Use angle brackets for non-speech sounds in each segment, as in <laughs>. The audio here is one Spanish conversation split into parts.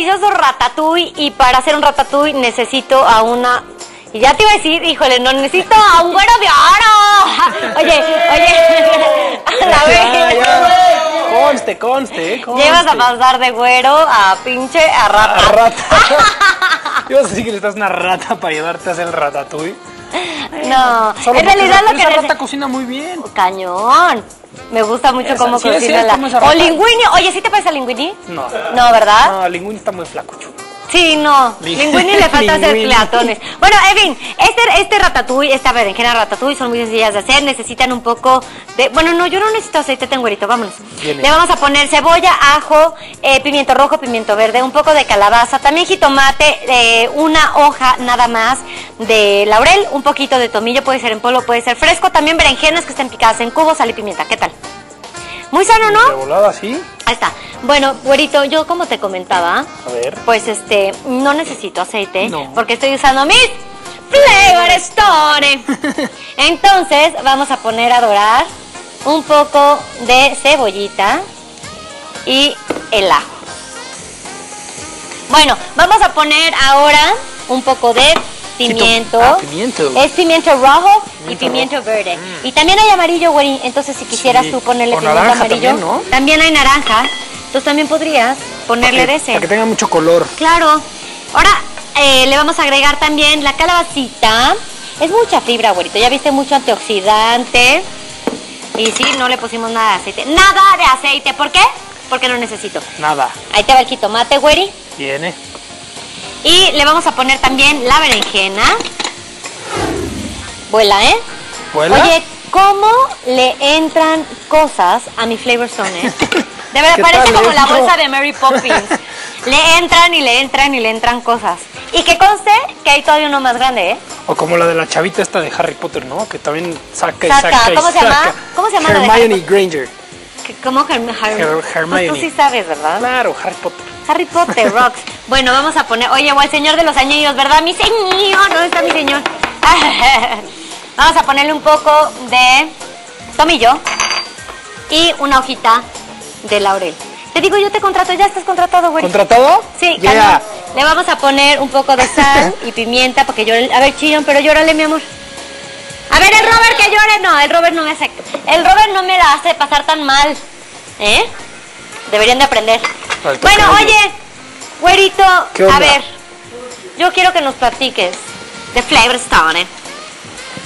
delicioso ratatouille y para hacer un ratatouille necesito a una... Y ya te iba a decir, híjole, no necesito a un güero de oro. <laughs> Oye, oye, <laughs> a la vez. Conste, conste, eh, conste. Llevas a pasar de güero a pinche a A rata. rata. <laughs> Ibas a decir que necesitas una rata para ayudarte a hacer el ratatouille. <laughs> No, Solo en realidad lo que esa rata cocina muy bien. Cañón. Me gusta mucho Esa- cómo sí, cocina la... O linguini. Oye, ¿sí te parece a linguini? No. No, ¿verdad? No, Linguini está muy flaco, chulo. Sí, no. Lin- Linguini le falta hacer pleatones. Bueno, en fin, este, este ratatouille, esta berenjena ratatouille son muy sencillas de hacer. Necesitan un poco de... Bueno, no, yo no necesito aceite, tengo güerito, vámonos. Le vamos a poner cebolla, ajo, eh, pimiento rojo, pimiento verde, un poco de calabaza, también jitomate, eh, una hoja nada más de laurel, un poquito de tomillo, puede ser en polvo, puede ser fresco, también berenjenas que estén picadas en cubos, sal y pimienta. ¿Qué tal? Muy sano, De ¿no? volada así. Ahí está. Bueno, güerito, yo como te comentaba, A ver. pues este, no necesito aceite No. porque estoy usando mis Flavor Stone. <laughs> Entonces, vamos a poner a dorar un poco de cebollita y el ajo. Bueno, vamos a poner ahora un poco de pimiento. Ah, pimiento. Es pimiento rojo y Pimiento verde. Y también hay amarillo, güey. Entonces, si quisieras Sí. tú ponerle O pimiento amarillo, también, ¿no? también hay naranja. Entonces, también podrías ponerle de ese. Para que tenga mucho color. Claro. Ahora eh, le vamos a agregar también la calabacita. Es mucha fibra, güerito. Ya viste mucho antioxidante. Y sí, no le pusimos nada de aceite. Nada de aceite. ¿Por qué? Porque no necesito. Nada. Ahí te va el jitomate, güeri. Viene. Y le vamos a poner también la berenjena. Vuela, ¿eh? ¿Vuela? Oye, ¿cómo le entran cosas a mi Flavor Stone, eh? <laughs> De verdad, ¿Qué parece como la bolsa de Mary Poppins. <laughs> le entran y le entran y le entran cosas. Y que conste que hay todavía uno más grande, ¿eh? O como la de la chavita esta de Harry Potter, ¿no? Que también saca y Saca. saca y ¿Cómo se llama? ¿Cómo se llama la de Harry Hermione Granger. ¿Cómo Herm- Harry? Her- Pues Hermione. tú sí sabes, ¿verdad? Claro, Harry Potter. Harry Potter, rocks. Bueno, vamos a poner, oye, o el señor de los anillos, ¿verdad? Mi señor, ¿dónde está mi señor? <laughs> Vamos a ponerle un poco de tomillo y una hojita de laurel. Te digo, yo te contrato, ya estás contratado, güey. ¿Contratado? Sí, Ya. Le vamos a poner un poco de sal <laughs> y pimienta porque llore. A ver, chillón, pero llórale, mi amor. A ver, el Robert que llore. No, el Robert no me hace. El Robert no me la hace pasar tan mal. ¿Eh? Deberían de aprender. Bueno, oye, güerito, a ver. Yo quiero que nos platiques de Flavor Stone. ¿eh?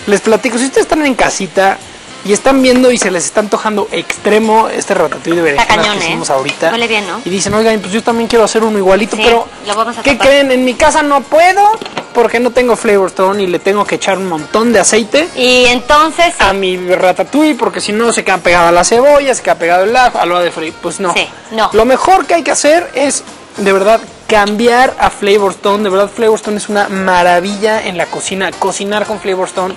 Les platico, si ustedes están en casita y están viendo y se les está antojando extremo este ratatouille de berenjenas cañón, que ¿eh? hicimos ahorita. Huele bien, ¿no? Y dicen, oigan, pues yo también quiero hacer uno igualito, Sí, pero lo vamos a ¿qué tapar. creen? En mi casa no puedo porque no tengo Flavor Stone y le tengo que echar un montón de aceite Y entonces, a mi ratatouille porque si no se queda pegada la cebolla, se queda pegado el ajo, a lo de freír. Pues no. Sí, no. Lo mejor que hay que hacer es, de verdad, cambiar a Flavor Stone. De verdad, Flavor Stone es una maravilla en la cocina. Cocinar con Flavor Stone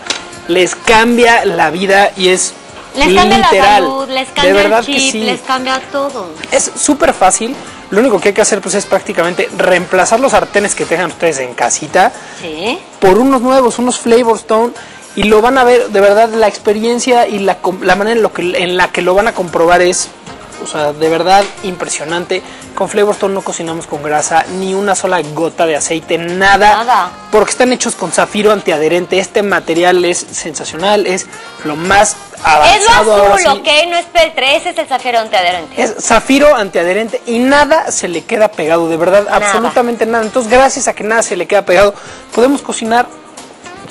les cambia la vida y es les cambia la literal. salud, les de cambia verdad el que chip, sí. les cambia todo. Es súper fácil. Lo único que hay que hacer pues es prácticamente reemplazar los sartenes que tengan ustedes en casita Sí. por unos nuevos, unos Flavor Stone y lo van a ver, de verdad la experiencia y la, la manera en, lo que, en la que lo van a comprobar es, o sea, de verdad impresionante. Con Flavor Stone no cocinamos con grasa, ni una sola gota de aceite, nada. Nada. Porque están hechos con zafiro antiadherente. Este material es sensacional, es lo más Es lo avanzado azul, sí. ¿ok? No es peltre, ese es el zafiro antiadherente. Es zafiro antiadherente y nada se le queda pegado, de verdad, Nada. absolutamente nada. Entonces, gracias a que nada se le queda pegado, podemos cocinar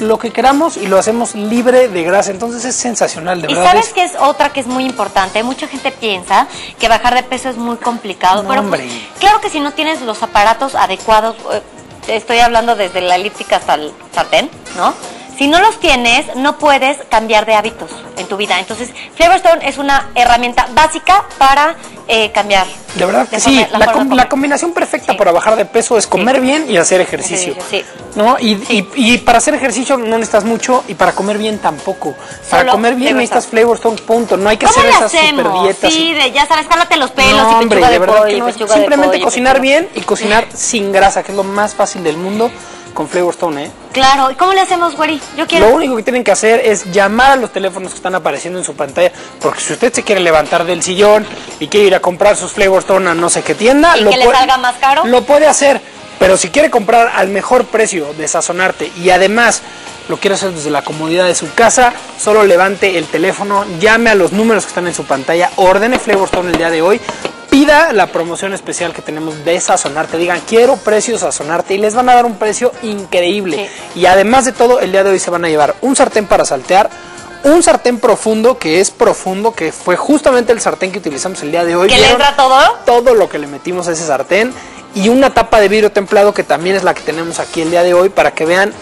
lo que queramos y lo hacemos libre de grasa. Entonces, es sensacional, de Y verdad. sabes es- que es otra que es muy importante. Mucha gente piensa que bajar de peso es muy complicado, No, pero pues, claro que si no tienes los aparatos adecuados, eh, estoy hablando desde la elíptica hasta el sartén, ¿no? Si no los tienes, no puedes cambiar de hábitos en tu vida. Entonces, Flavor Stone es una herramienta básica para eh, cambiar. De verdad que sí, la, com- la comer. combinación perfecta Sí. para bajar de peso es comer Sí. bien y hacer ejercicio. Ejercicio, sí. ¿No? Y, y- y para hacer ejercicio no necesitas mucho y para comer bien tampoco. Para Solo comer bien necesitas Stone. Flavor Stone, punto. No hay que ¿Cómo hacer esas super dietas. Sí, de, ya sabes, jálate los pelos No, y hombre, de de, verdad pollo, que no. de Simplemente pollo, cocinar bien y cocinar <laughs> sin grasa, que es lo más fácil del mundo con Flavor Stone, ¿eh? Claro, ¿y cómo le hacemos, güeri? Yo quiero. Lo único que tienen que hacer es llamar a los teléfonos que están apareciendo en su pantalla, porque si usted se quiere levantar del sillón y quiere ir a comprar sus Flavor Stone a no sé qué tienda, ¿Y lo que le puede- salga más caro? Lo puede hacer, pero si quiere comprar al mejor precio de Sazonarte y además lo quiere hacer desde la comodidad de su casa, solo levante el teléfono, llame a los números que están en su pantalla, ordene Flavor Stone el día de hoy, pida la promoción especial que tenemos de Sazonarte, digan quiero precio Sazonarte y les van a dar un precio increíble. Y además de todo, el día de hoy se van a llevar un sartén para saltear, un sartén profundo, que es profundo, que fue justamente el sartén que utilizamos el día de hoy. ¿Que le ¿Vieron entra todo? Todo lo que le metimos a ese sartén. Y una tapa de vidrio templado, que también es la que tenemos aquí el día de hoy, para que vean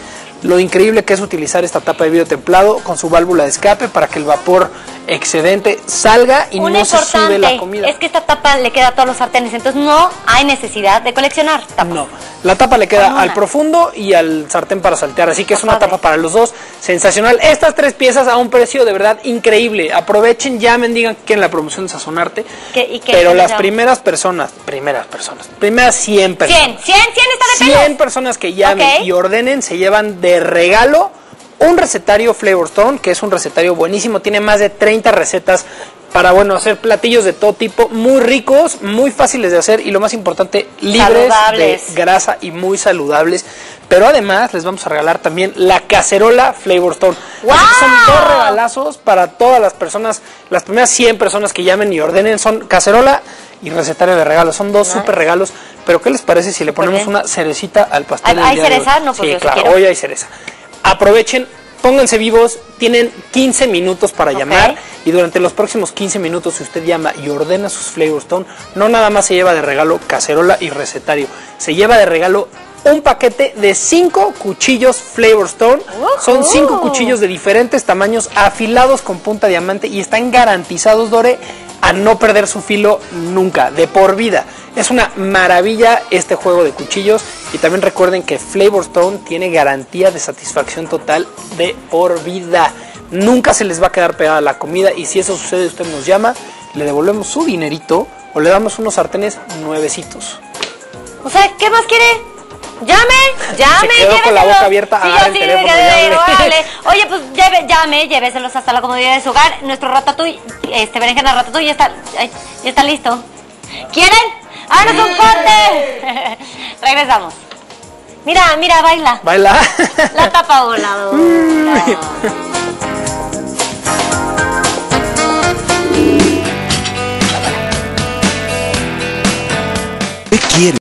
lo increíble que es utilizar esta tapa de vidrio templado con su válvula de escape para que el vapor excedente salga y Una no se sube la comida. es que esta tapa le queda a todos los sartenes, entonces no hay necesidad de coleccionar tapas. No, la tapa le queda al profundo y al sartén para saltear, así que es una tapa para los dos, sensacional. Estas tres piezas a un precio de verdad increíble. Aprovechen, llamen, digan que quieren la promoción de Sazonarte. ¿Qué- y qué- pero qué las primeras personas, primeras personas, primeras 100 personas. 100, 100, 100 está de 100 pelos. personas que llamen y ordenen se llevan de regalo un recetario Flavor Stone, que es un recetario buenísimo, tiene más de 30 recetas para bueno hacer platillos de todo tipo, muy ricos, muy fáciles de hacer y lo más importante, libres Saludables. de grasa y muy saludables. Pero además les vamos a regalar también la cacerola Flavor Stone. Así que son ¡Wow! dos regalazos para todas las personas, las primeras 100 personas que llamen y ordenen son cacerola y recetario de regalo. Son dos super regalos. Pero ¿qué les parece si le ponemos una cerecita al pastel? ¿Hay- del hay día de hoy? cereza? No, yo sí claro, quiero. hoy hay cereza. Aprovechen, pónganse vivos, tienen 15 minutos para llamar y durante los próximos 15 minutos si usted llama y ordena sus Flavor Stone, no nada más se lleva de regalo cacerola y recetario, se lleva de regalo un paquete de 5 cuchillos Flavor Stone. Son 5 Ujú. cuchillos de diferentes tamaños afilados con punta diamante y están garantizados, Dore, a no perder su filo nunca, de por vida. Es una maravilla este juego de cuchillos y también recuerden que Flavor Stone tiene garantía de satisfacción total de por vida. Nunca se les va a quedar pegada la comida y si eso sucede usted nos llama, le devolvemos su dinerito o le damos unos sartenes nuevecitos. O sea, ¿qué más quiere? Llame, llame, quedó con la boca abierta, Sí, yo el sí, teléfono quedé, hable. órale. <laughs> Oye, pues lleve, llame, lléveselos hasta la comodidad de su hogar. Nuestro ratatouille, este berenjena ratatouille ya está, ay, ya está listo. ¿Quieren? ¡Háganos un corte! <laughs> Regresamos. Mira, mira, baila. Baila. La tapa voladora. <laughs>